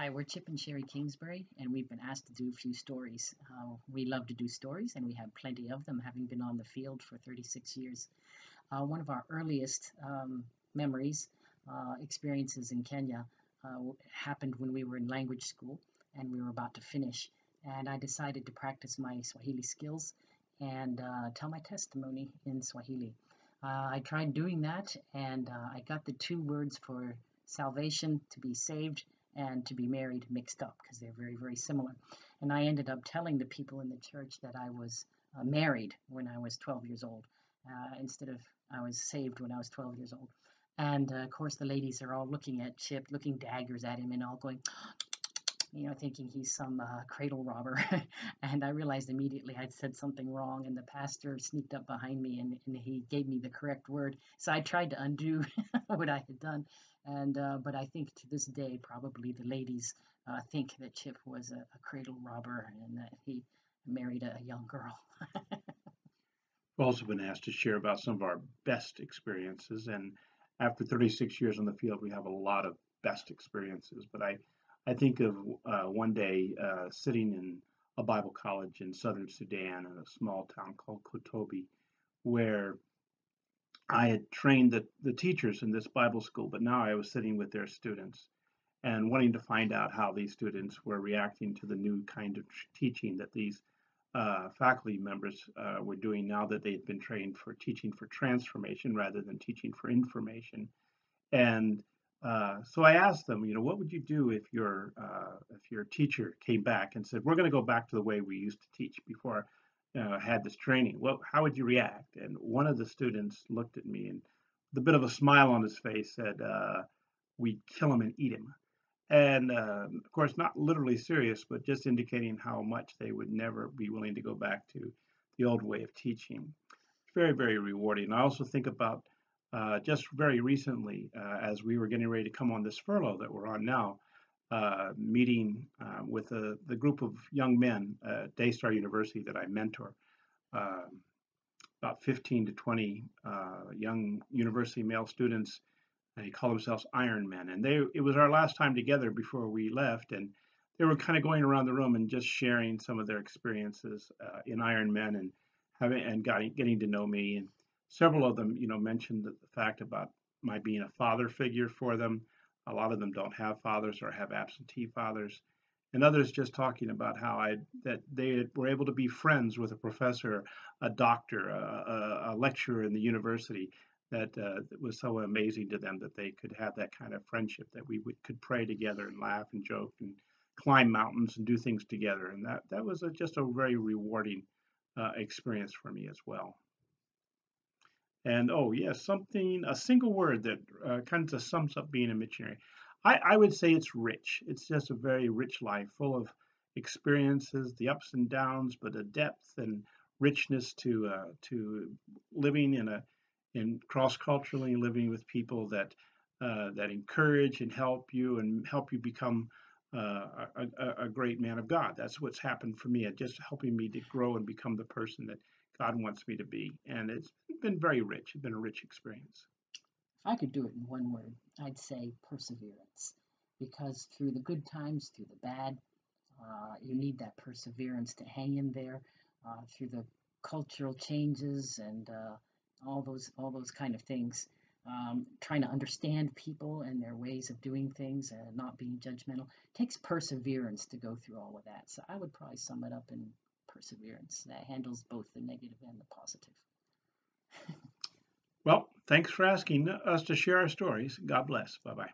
Hi, we're Chip and Sherry Kingsbury, and we've been asked to do a few stories. Uh, we love to do stories, and we have plenty of them, having been on the field for 36 years. Uh, one of our earliest um, memories, uh, experiences in Kenya, uh, happened when we were in language school, and we were about to finish. And I decided to practice my Swahili skills and uh, tell my testimony in Swahili. Uh, I tried doing that, and I got the two words for salvation to be saved and to be married mixed up because they're very, very similar. And I ended up telling the people in the church that I was uh, married when I was 12 years old uh, instead of I was saved when I was 12 years old. And uh, of course, the ladies are all looking at Chip, looking daggers at him, and all going, you know, thinking he's some uh, cradle robber. and I realized immediately I'd said something wrong, and the pastor sneaked up behind me and, and he gave me the correct word. So I tried to undo what I had done. And uh, but I think to this day, probably the ladies uh, think that Chip was a, a, cradle robber and that he married a young girl. We've also been asked to share about some of our best experiences, and after 36 years on the field, we have a lot of best experiences. But I, I think of uh, one day uh, sitting in a Bible college in southern Sudan in a small town called Kotobi, where I had trained the, the teachers in this Bible school, but now I was sitting with their students and wanting to find out how these students were reacting to the new kind of teaching that these uh, faculty members uh, were doing now that they had been trained for teaching for transformation rather than teaching for information. And uh, so I asked them, you know, what would you do if your uh, if your teacher came back and said, we're going to go back to the way we used to teach before uh, had this training. Well, how would you react? And one of the students looked at me and, with a bit of a smile on his face, said, uh, "We'd kill him and eat him." And uh, of course, not literally serious, but just indicating how much they would never be willing to go back to the old way of teaching. Very, very rewarding. I also think about uh, just very recently, uh, as we were getting ready to come on this furlough that we're on now, uh, meeting uh, with a, the group of young men at Daystar University that I mentor, uh, about 15 to 20 uh, young university male students. They call themselves Iron Men, and they it was our last time together before we left, and they were kind of going around the room and just sharing some of their experiences uh, in Iron Men and having and getting getting to know me. And several of them, you know, mentioned the fact about my being a father figure for them a lot of them don't have fathers or have absentee fathers. And others just talking about how I that they were able to be friends with a professor, a doctor, a, a lecturer in the university. That uh, was so amazing to them that they could have that kind of friendship that we would, could pray together and laugh and joke and climb mountains and do things together. And that that was a, just a very rewarding uh, experience for me as well. And oh yes, something a single word that uh, kind of sums up being a missionary. I, I would say it's rich. It's just a very rich life, full of experiences, the ups and downs, but a depth and richness to uh, to living in a in cross culturally living with people that uh, that encourage and help you and help you become uh, a, a, great man of God. That's what's happened for me. It just helping me to grow and become the person that God wants me to be. And it's been very rich. It's been a rich experience. If I could do it in one word, I'd say perseverance. Because through the good times, through the bad, uh, you need that perseverance to hang in there uh, through the cultural changes and uh, all those all those kind of things. Um, trying to understand people and their ways of doing things and not being judgmental it takes perseverance to go through all of that. So I would probably sum it up in perseverance that handles both the negative and the positive. well, thanks for asking us to share our stories. God bless. Bye bye.